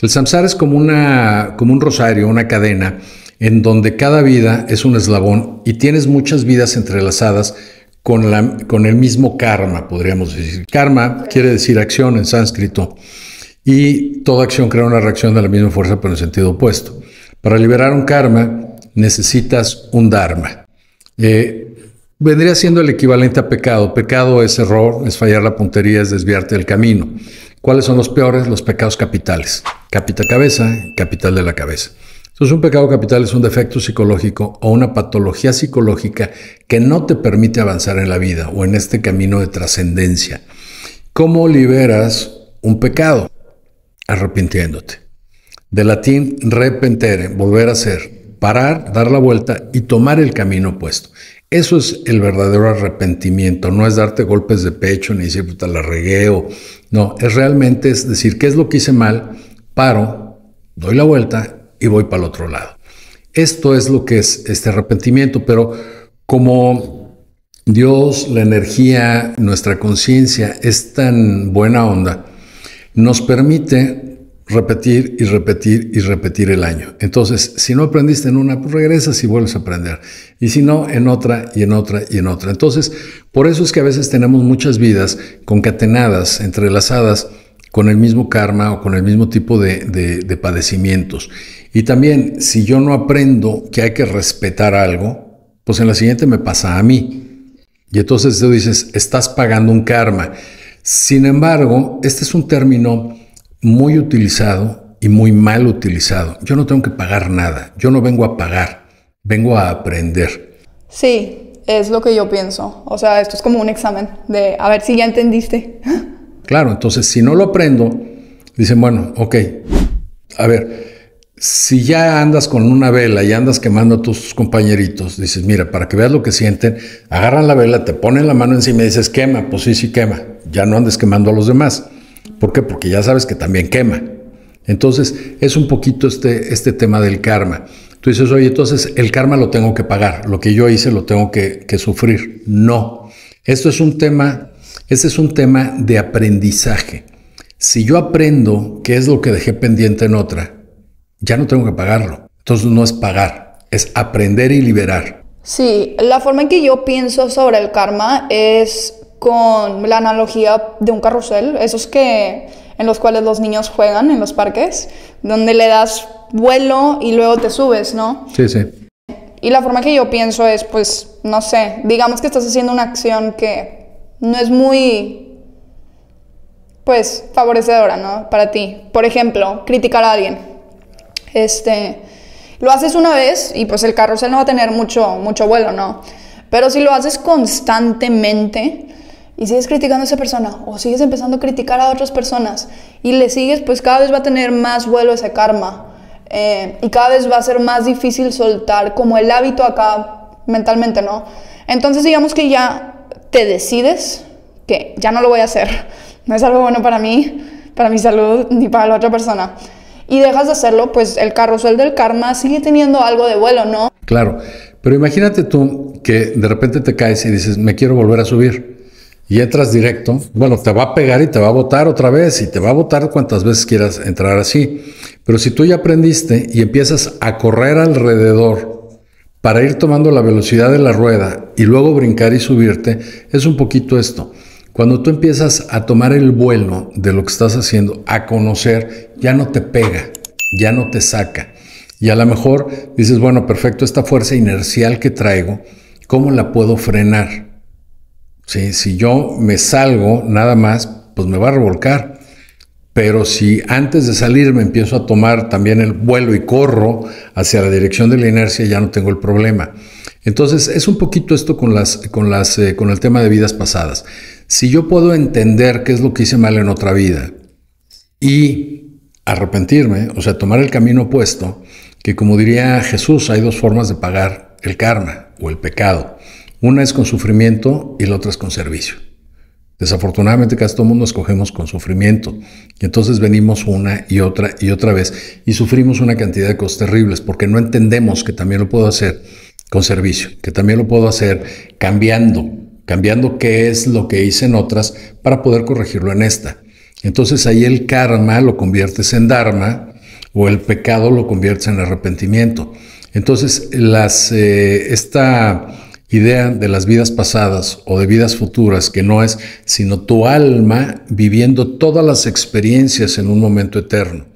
El samsara es como, un rosario, una cadena, en donde cada vida es un eslabón y tienes muchas vidas entrelazadas con, el mismo karma, podríamos decir. Karma quiere decir acción en sánscrito y toda acción crea una reacción de la misma fuerza pero en sentido opuesto. Para liberar un karma necesitas un dharma. Eh, vendría siendo el equivalente a pecado. Pecado es error, es fallar la puntería, es desviarte del camino. ¿Cuáles son los peores? Los pecados capitales. Capita cabeza, capital de la cabeza. Entonces, un pecado capital es un defecto psicológico o una patología psicológica que no te permite avanzar en la vida o en este camino de trascendencia. ¿Cómo liberas un pecado? Arrepintiéndote. De latín repentere, volver a ser, parar, dar la vuelta y tomar el camino opuesto. Eso es el verdadero arrepentimiento, no es darte golpes de pecho ni decir, puta, la regué No, es realmente es decir, ¿qué es lo que hice mal? Paro, doy la vuelta y voy para el otro lado. Esto es lo que es este arrepentimiento, pero como Dios, la energía, nuestra conciencia es tan buena onda, nos permite repetir y repetir y repetir el año. Entonces, si no aprendiste en una, pues regresas y vuelves a aprender. Y si no, en otra y en otra y en otra. Entonces, por eso es que a veces tenemos muchas vidas concatenadas, entrelazadas con el mismo karma o con el mismo tipo de, de padecimientos. Y también, si yo no aprendo que hay que respetar algo, pues en la siguiente me pasa a mí. Y entonces tú dices, estás pagando un karma. Sin embargo, este es un término muy utilizado y muy mal utilizado. Yo no tengo que pagar nada. Yo no vengo a pagar, vengo a aprender. Sí, es lo que yo pienso. O sea, esto es como un examen de a ver si ya entendiste. Claro, entonces si no lo aprendo, dicen, bueno, ok, a ver, si ya andas con una vela y andas quemando a tus compañeritos, dices, mira, para que veas lo que sienten, agarran la vela, te ponen la mano encima y dices, quema, pues sí, sí quema, ya no andes quemando a los demás. ¿Por qué? Porque ya sabes que también quema. Entonces, es un poquito este, este tema del karma. Tú dices, oye, entonces el karma lo tengo que pagar, lo que yo hice lo tengo que, que sufrir. No, esto es un tema, este es un tema de aprendizaje. Si yo aprendo qué es lo que dejé pendiente en otra, ya no tengo que pagarlo. Entonces no es pagar, es aprender y liberar. Sí, la forma en que yo pienso sobre el karma es con la analogía de un carrusel, esos que en los cuales los niños juegan en los parques, donde le das vuelo y luego te subes, ¿no? Sí, sí. Y la forma que yo pienso es, pues, no sé, digamos que estás haciendo una acción que no es muy, pues, favorecedora, ¿no? Para ti. Por ejemplo, criticar a alguien. Este, lo haces una vez y pues el carrusel no va a tener mucho, mucho vuelo, ¿no? Pero si lo haces constantemente y sigues criticando a esa persona o sigues empezando a criticar a otras personas y le sigues, pues cada vez va a tener más vuelo ese karma. Eh, y cada vez va a ser más difícil soltar como el hábito acá mentalmente, ¿no? Entonces digamos que ya te decides que ya no lo voy a hacer. No es algo bueno para mí, para mi salud, ni para la otra persona y dejas de hacerlo, pues el carrusel del karma sigue teniendo algo de vuelo, ¿no? Claro, pero imagínate tú que de repente te caes y dices, me quiero volver a subir. Y entras directo, bueno, te va a pegar y te va a botar otra vez y te va a botar cuantas veces quieras entrar así. Pero si tú ya aprendiste y empiezas a correr alrededor para ir tomando la velocidad de la rueda y luego brincar y subirte, es un poquito esto. Cuando tú empiezas a tomar el vuelo de lo que estás haciendo, a conocer, ya no te pega, ya no te saca. Y a lo mejor dices, bueno, perfecto, esta fuerza inercial que traigo, ¿cómo la puedo frenar? Si yo me salgo nada más, pues me va a revolcar. Pero si antes de salir me empiezo a tomar también el vuelo y corro hacia la dirección de la inercia, ya no tengo el problema. Entonces, es un poquito esto con, las, con, las, eh, con el tema de vidas pasadas. Si yo puedo entender qué es lo que hice mal en otra vida y arrepentirme, o sea, tomar el camino opuesto, que como diría Jesús, hay dos formas de pagar el karma o el pecado. Una es con sufrimiento y la otra es con servicio. Desafortunadamente casi todo el mundo escogemos con sufrimiento y entonces venimos una y otra y otra vez y sufrimos una cantidad de cosas terribles porque no entendemos que también lo puedo hacer con servicio, que también lo puedo hacer cambiando, cambiando qué es lo que hice en otras para poder corregirlo en esta. Entonces ahí el karma lo conviertes en dharma o el pecado lo conviertes en arrepentimiento. Entonces las, eh, esta idea de las vidas pasadas o de vidas futuras, que no es sino tu alma viviendo todas las experiencias en un momento eterno.